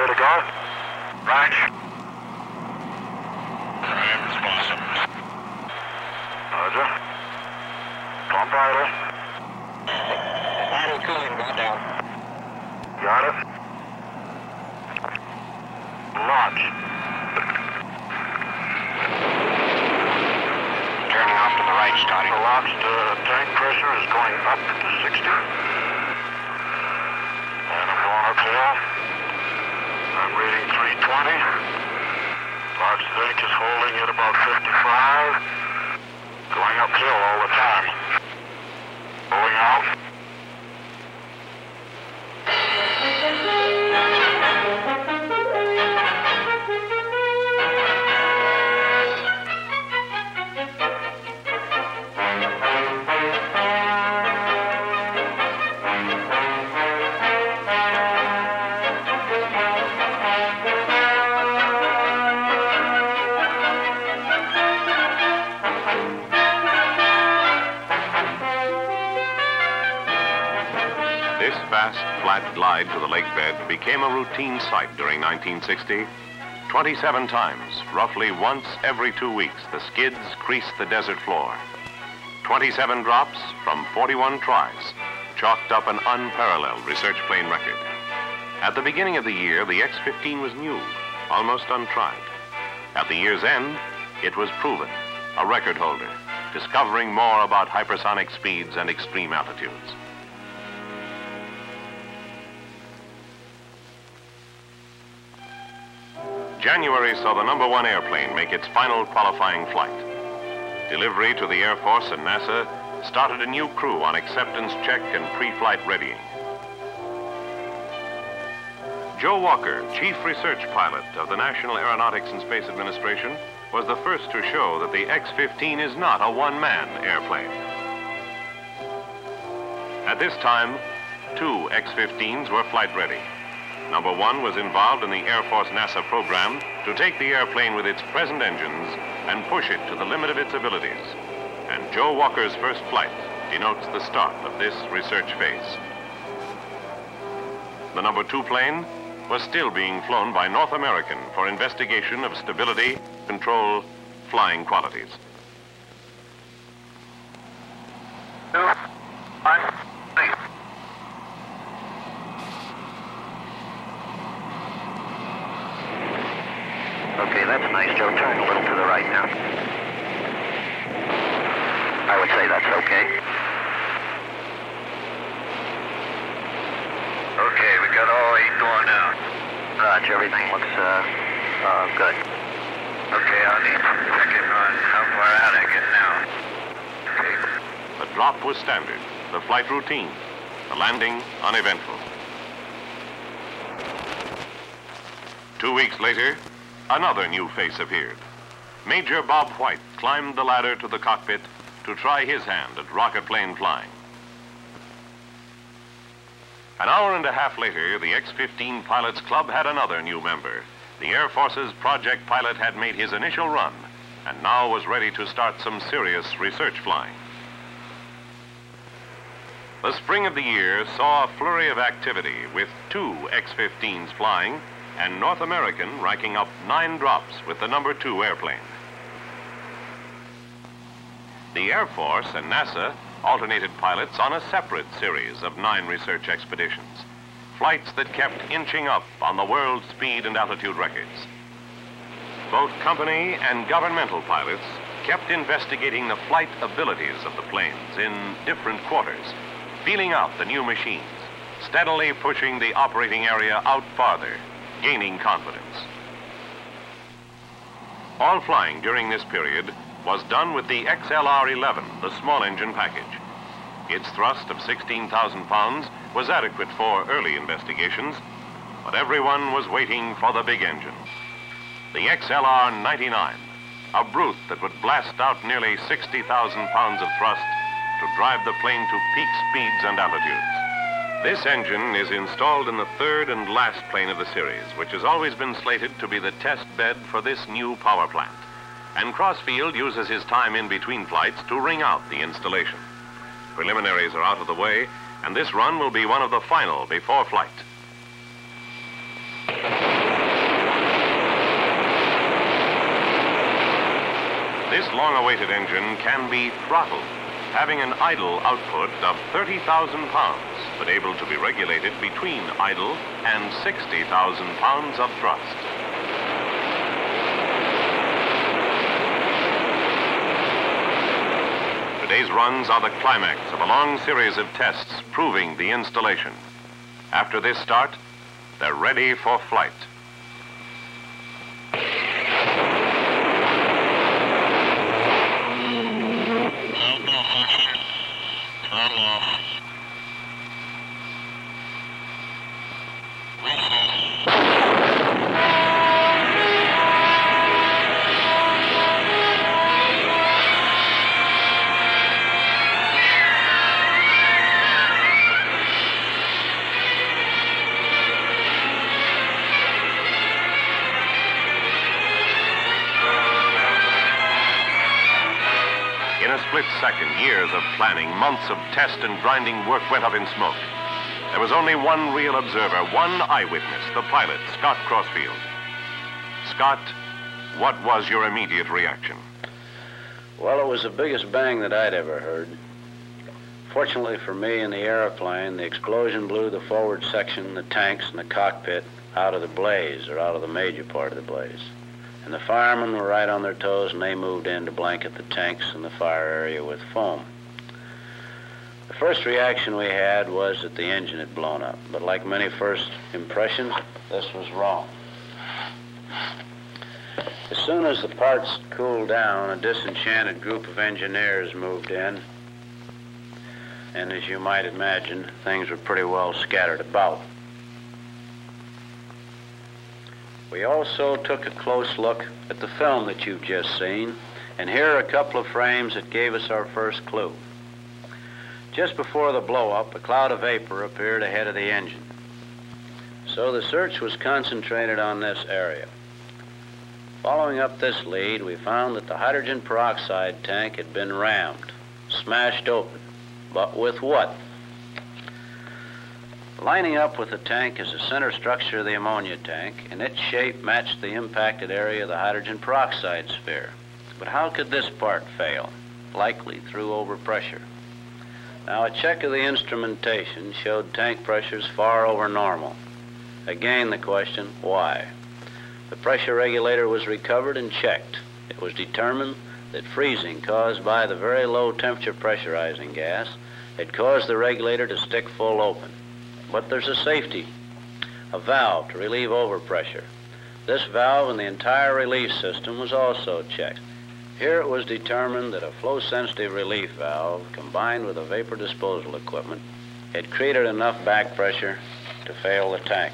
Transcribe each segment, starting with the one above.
clear to go? Roger. I'm responsive. Roger. Pump idle. Idle cooling brought down. Got it. Launch. Turning off to the right, starting. The launch uh, tank pressure is going up to 60. Flat glide to the lake bed became a routine sight during 1960. 27 times, roughly once every two weeks, the skids creased the desert floor. 27 drops from 41 tries chalked up an unparalleled research plane record. At the beginning of the year, the X 15 was new, almost untried. At the year's end, it was proven, a record holder, discovering more about hypersonic speeds and extreme altitudes. January saw the number one airplane make its final qualifying flight. Delivery to the Air Force and NASA started a new crew on acceptance check and pre-flight readying. Joe Walker, chief research pilot of the National Aeronautics and Space Administration, was the first to show that the X-15 is not a one-man airplane. At this time, two X-15s were flight ready. Number one was involved in the Air Force NASA program to take the airplane with its present engines and push it to the limit of its abilities. And Joe Walker's first flight denotes the start of this research phase. The number two plane was still being flown by North American for investigation of stability, control, flying qualities. Two, one, three. Okay, that's nice, Joe. Turn a little to the right now. I would say that's okay. Okay, we got all eight going now. Roger, everything looks, uh, uh, good. Okay, I'll need to check in on how far out I get now. Okay. The drop was standard, the flight routine, the landing uneventful. Two weeks later, another new face appeared. Major Bob White climbed the ladder to the cockpit to try his hand at rocket plane flying. An hour and a half later, the X 15 Pilots Club had another new member. The Air Force's project pilot had made his initial run and now was ready to start some serious research flying. The spring of the year saw a flurry of activity with two X 15s flying and North American ranking up nine drops with the number two airplane. The Air Force and NASA alternated pilots on a separate series of nine research expeditions, flights that kept inching up on the world speed and altitude records. Both company and governmental pilots kept investigating the flight abilities of the planes in different quarters, feeling out the new machines, steadily pushing the operating area out farther, gaining confidence. All flying during this period was done with the XLR-11, the small engine package. Its thrust of 16,000 pounds was adequate for early investigations, but everyone was waiting for the big engine. The XLR-99, a brute that would blast out nearly 60,000 pounds of thrust to drive the plane to peak speeds and altitudes. This engine is installed in the third and last plane of the series, which has always been slated to be the test bed for this new power plant. And Crossfield uses his time in between flights to wring out the installation. Preliminaries are out of the way, and this run will be one of the final before flight. This long-awaited engine can be throttled having an idle output of 30,000 pounds, but able to be regulated between idle and 60,000 pounds of thrust. Today's runs are the climax of a long series of tests proving the installation. After this start, they're ready for flight. Second, years of planning, months of test and grinding work went up in smoke. There was only one real observer, one eyewitness, the pilot, Scott Crossfield. Scott, what was your immediate reaction? Well, it was the biggest bang that I'd ever heard. Fortunately for me and the airplane, the explosion blew the forward section, the tanks, and the cockpit out of the blaze, or out of the major part of the blaze. And the firemen were right on their toes, and they moved in to blanket the tanks and the fire area with foam. The first reaction we had was that the engine had blown up, but like many first impressions, this was wrong. As soon as the parts cooled down, a disenchanted group of engineers moved in. And as you might imagine, things were pretty well scattered about. We also took a close look at the film that you've just seen, and here are a couple of frames that gave us our first clue. Just before the blow-up, a cloud of vapor appeared ahead of the engine. So the search was concentrated on this area. Following up this lead, we found that the hydrogen peroxide tank had been rammed, smashed open. But with what? Lining up with the tank is the center structure of the ammonia tank, and its shape matched the impacted area of the hydrogen peroxide sphere. But how could this part fail? Likely through overpressure. Now, a check of the instrumentation showed tank pressures far over normal. Again, the question, why? The pressure regulator was recovered and checked. It was determined that freezing caused by the very low temperature pressurizing gas had caused the regulator to stick full open. But there's a safety, a valve to relieve overpressure. This valve and the entire relief system was also checked. Here it was determined that a flow-sensitive relief valve combined with a vapor disposal equipment had created enough back pressure to fail the tank.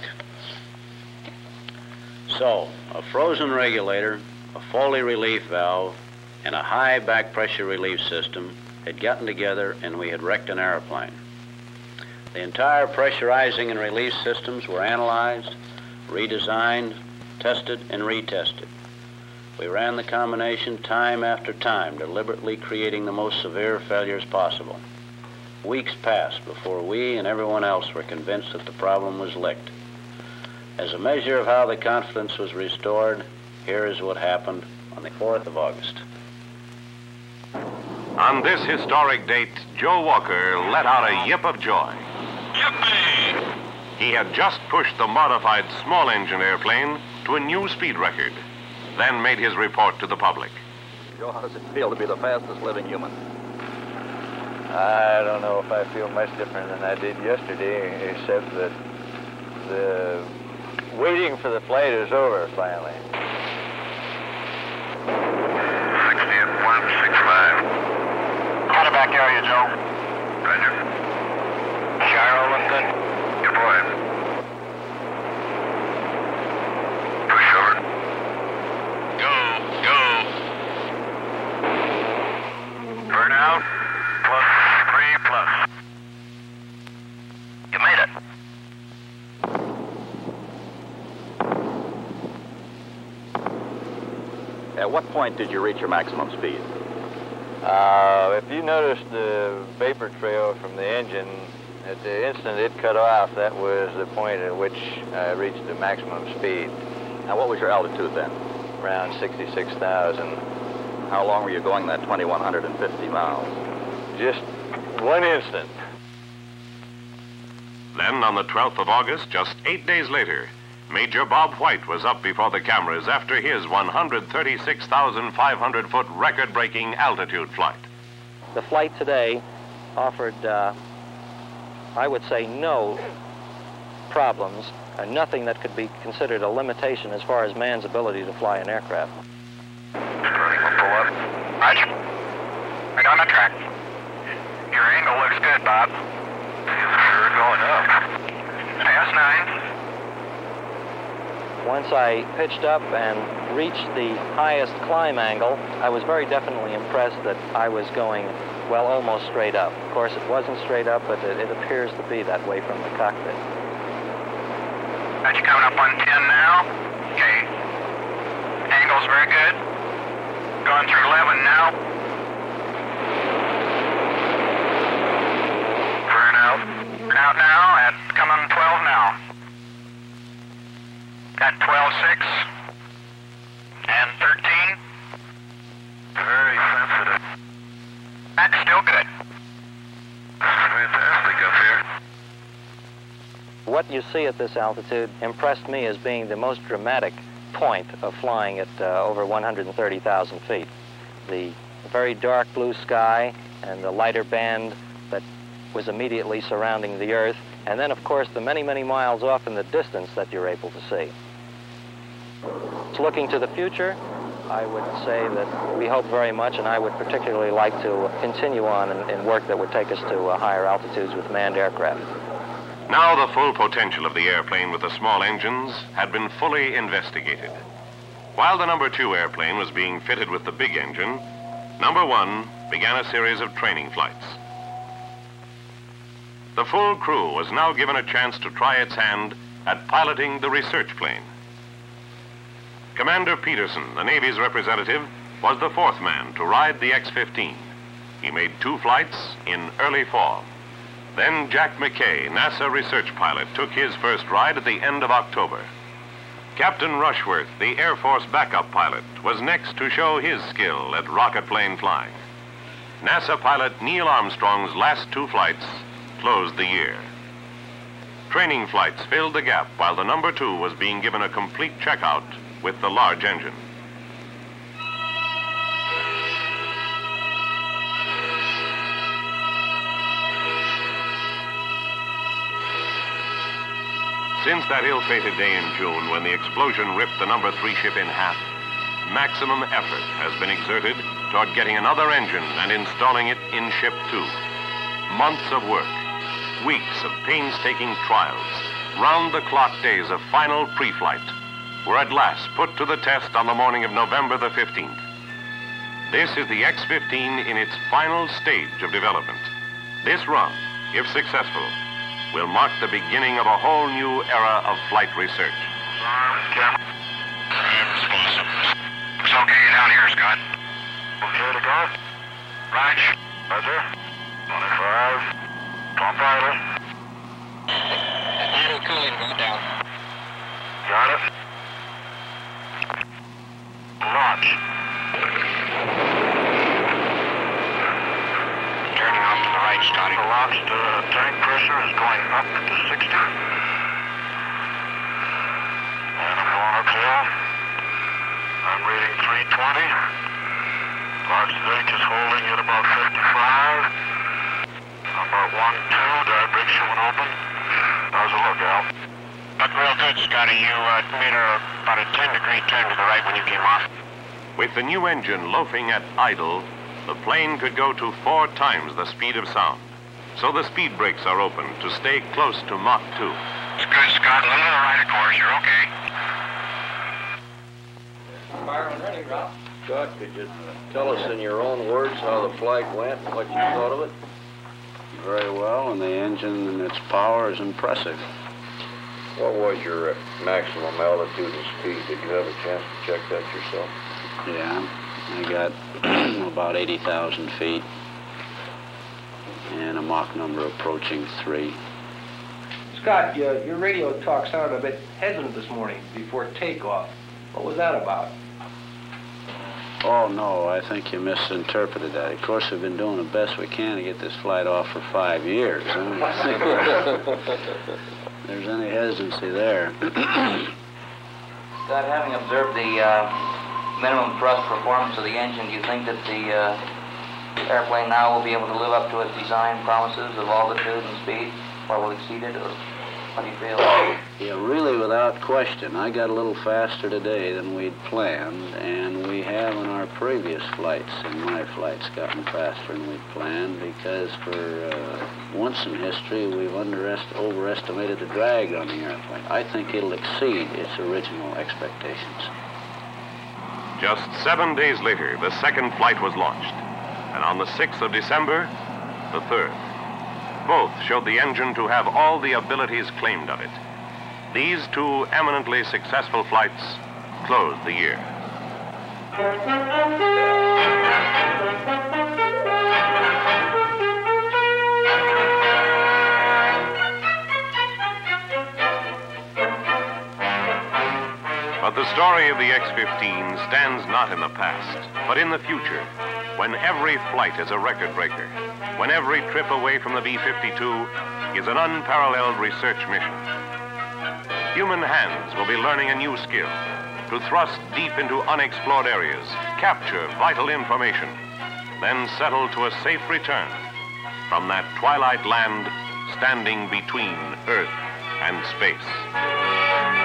So, a frozen regulator, a Foley relief valve, and a high back pressure relief system had gotten together and we had wrecked an airplane. The entire pressurizing and release systems were analyzed, redesigned, tested, and retested. We ran the combination time after time, deliberately creating the most severe failures possible. Weeks passed before we and everyone else were convinced that the problem was licked. As a measure of how the confidence was restored, here is what happened on the 4th of August. On this historic date, Joe Walker let out a yip of joy. Yippee! He had just pushed the modified small engine airplane to a new speed record, then made his report to the public. Joe, how does it feel to be the fastest living human? I don't know if I feel much different than I did yesterday, except that the waiting for the flight is over finally. 60 at 165. Quarterback area, Joe. Roger. Gyro look good. Good boy. Push over. Go, go. Burnout. Plus three plus. You made it. At what point did you reach your maximum speed? Uh, if you notice the vapor trail from the engine, at the instant it cut off, that was the point at which I reached the maximum speed, Now, what was your altitude then? around 66,000. How long were you going that 2,150 miles? Just one instant. Then, on the 12th of August, just eight days later, Major Bob White was up before the cameras after his 136,500 foot record breaking altitude flight. The flight today offered, uh, I would say, no problems, and nothing that could be considered a limitation as far as man's ability to fly an aircraft. Pull up. Roger. Right on the track. Your angle looks good, Bob. Sure going up. Pass nine. Once I pitched up and reached the highest climb angle, I was very definitely impressed that I was going, well, almost straight up. Of course, it wasn't straight up, but it, it appears to be that way from the cockpit. Got you coming up on 10 now. Okay. Angle's very good. Going through 11 now. Burn out. Burn out now. At coming 12 now. Got 12.6 and 13. Very sensitive. That's still good. Fantastic up here. What you see at this altitude impressed me as being the most dramatic point of flying at uh, over 130,000 feet. The very dark blue sky and the lighter band that was immediately surrounding the Earth, and then, of course, the many, many miles off in the distance that you're able to see. Looking to the future, I would say that we hope very much, and I would particularly like to continue on in, in work that would take us to uh, higher altitudes with manned aircraft. Now, the full potential of the airplane with the small engines had been fully investigated. While the number two airplane was being fitted with the big engine, number one began a series of training flights. The full crew was now given a chance to try its hand at piloting the research plane. Commander Petersen, the Navy's representative, was the fourth man to ride the X 15. He made two flights in early fall. Then Jack McKay, NASA research pilot, took his first ride at the end of October. Captain Rushworth, the Air Force backup pilot, was next to show his skill at rocket plane flying. NASA pilot Neil Armstrong's last two flights closed the year. Training flights filled the gap while the number two was being given a complete checkout with the large engine. Since that ill-fated day in June when the explosion ripped the number three ship in half, maximum effort has been exerted toward getting another engine and installing it in ship two. Months of work, weeks of painstaking trials, round-the-clock days of final pre-flight were at last put to the test on the morning of November the 15th. This is the X-15 in its final stage of development. This run, if successful, will mark the beginning of a whole new era of flight research. Camera. It's okay down here, Scott. Okay to go? Raj. Roger. 25. Pump idle. Idle cooling going down. Got it. Launch. Turning off to the right, Scotty. The launch uh, tank pressure is going up to 60. And I'm going uphill. I'm reading 320. Large zinc is holding at about 55. About 1-2, dive brake showing open. How's the lookout? Look real good, Scotty. You uh, made a, about a 10 degree turn to the right when you came off. With the new engine loafing at idle, the plane could go to four times the speed of sound. So the speed brakes are open to stay close to Mach 2. It's good, Scott. A little to the right, of course. You're okay. Fireman ready, Rob? Scott, could you tell us in your own words how the flight went and what you thought of it? Very well, and the engine and its power is impressive. What was your uh, maximum altitude and speed? Did you have a chance to check that yourself? Yeah, I got about 80,000 feet and a Mach number approaching three. Scott, your, your radio talk sounded a bit hesitant this morning before takeoff. What was that about? Oh, no, I think you misinterpreted that. Of course, we've been doing the best we can to get this flight off for five years. I don't think there's any hesitancy there. Scott, having observed the uh, minimum thrust performance of the engine, do you think that the uh, airplane now will be able to live up to its design promises of altitude and speed, or will exceed it, or what do you feel? Yeah, really, without question. I got a little faster today than we'd planned, and we have in our previous flights, and my flights, gotten faster than we'd planned because for uh, once in history we've underest- overestimated the drag on the airplane. I think it'll exceed its original expectations. Just seven days later, the second flight was launched. And on the 6th of December, the third. Both showed the engine to have all the abilities claimed of it. These two eminently successful flights closed the year. But the story of the X-15 stands not in the past, but in the future, when every flight is a record breaker, when every trip away from the B-52 is an unparalleled research mission. Human hands will be learning a new skill to thrust deep into unexplored areas, capture vital information, then settle to a safe return from that twilight land standing between Earth and space.